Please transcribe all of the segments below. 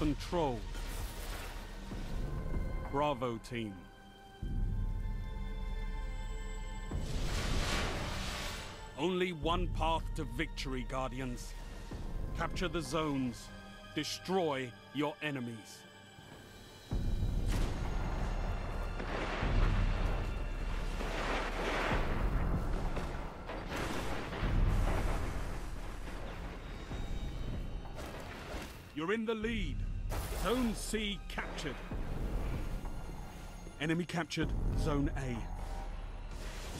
control. Bravo team. Only one path to victory, Guardians. Capture the zones. Destroy your enemies. You're in the lead. Zone C captured. Enemy captured Zone A.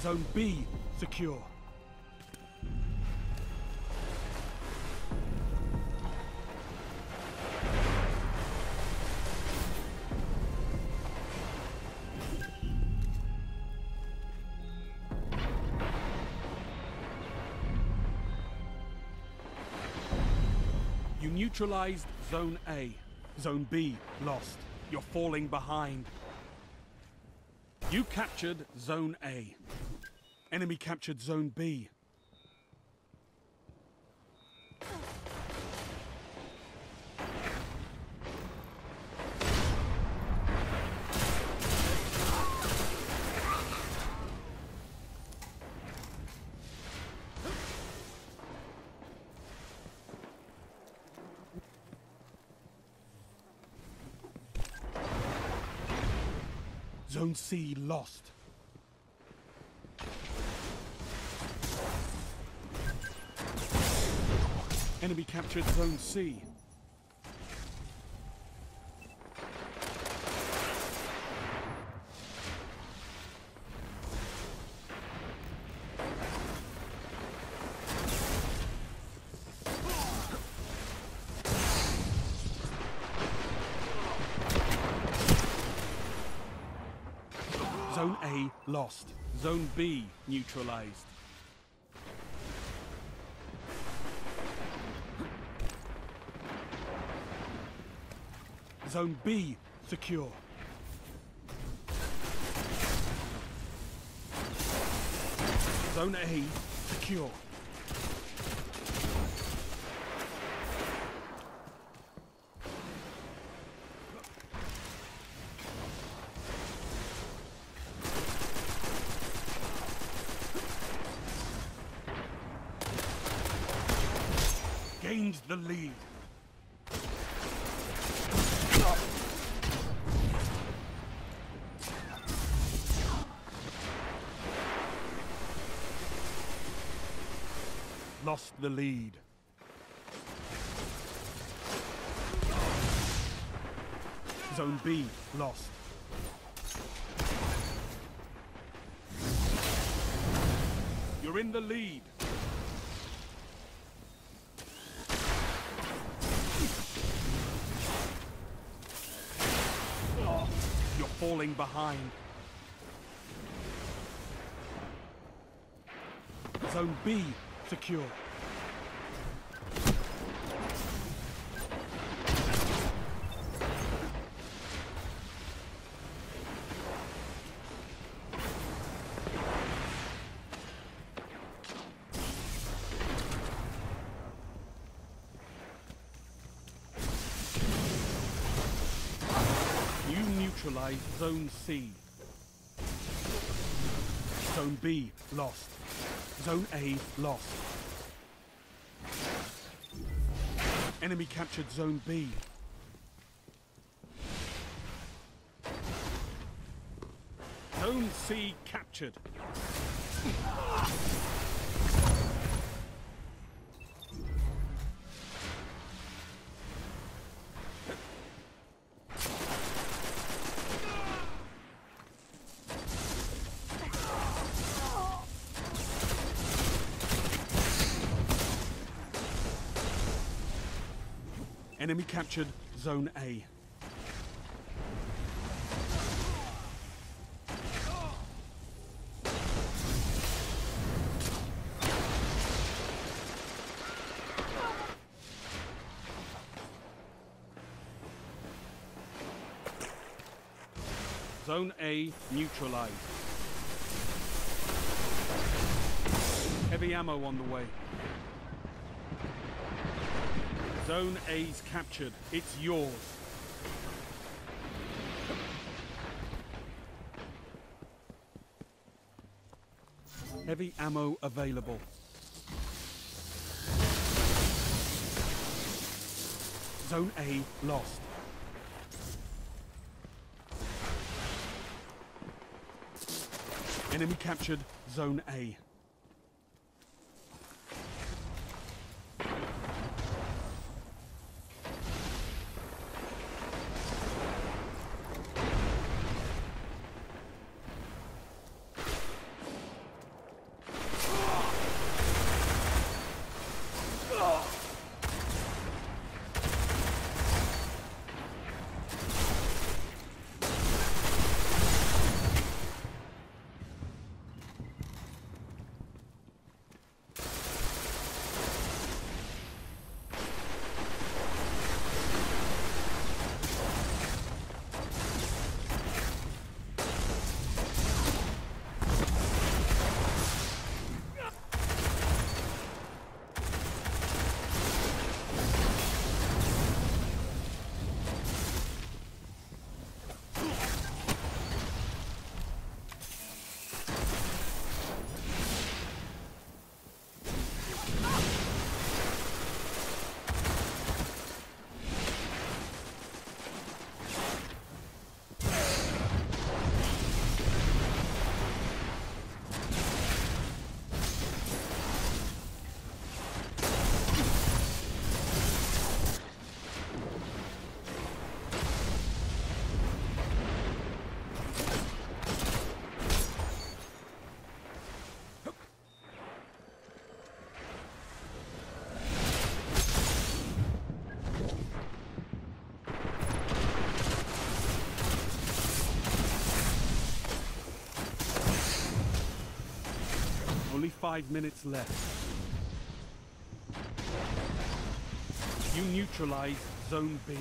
Zone B secure. You neutralized Zone A. Zone B lost. You're falling behind. You captured Zone A. Enemy captured Zone B. Zone C lost. Enemy captured Zone C. Zone A lost. Zone B neutralized. Zone B secure. Zone A secure. The lead. Lost the lead. Zone B lost. You're in the lead. You're falling behind. Zone B secure. Neutralize Zone C. Zone B lost. Zone A lost. Enemy captured Zone B. Zone C captured. Enemy captured Zone A. Zone A neutralized. Heavy ammo on the way. Zone A's captured. It's yours. Heavy ammo available. Zone A lost. Enemy captured Zone A. five minutes left. You neutralize Zone B.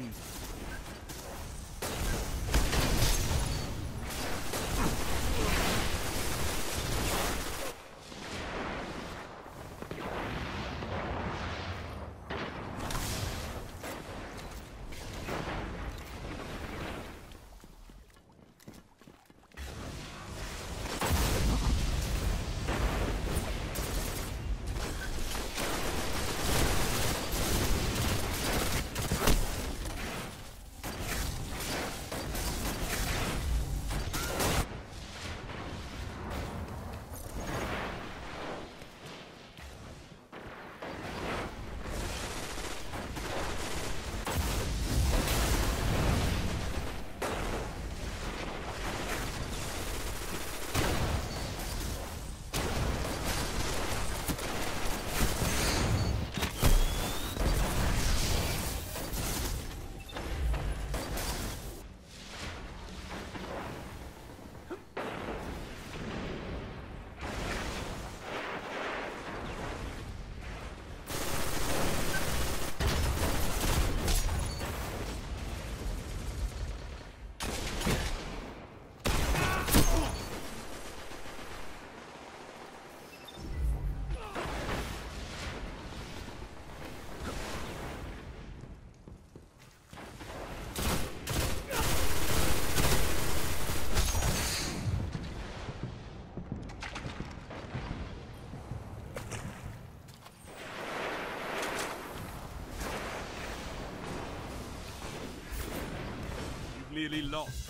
nearly lost.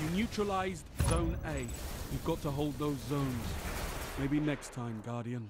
You neutralized Zone A. You've got to hold those zones. Maybe next time, Guardian.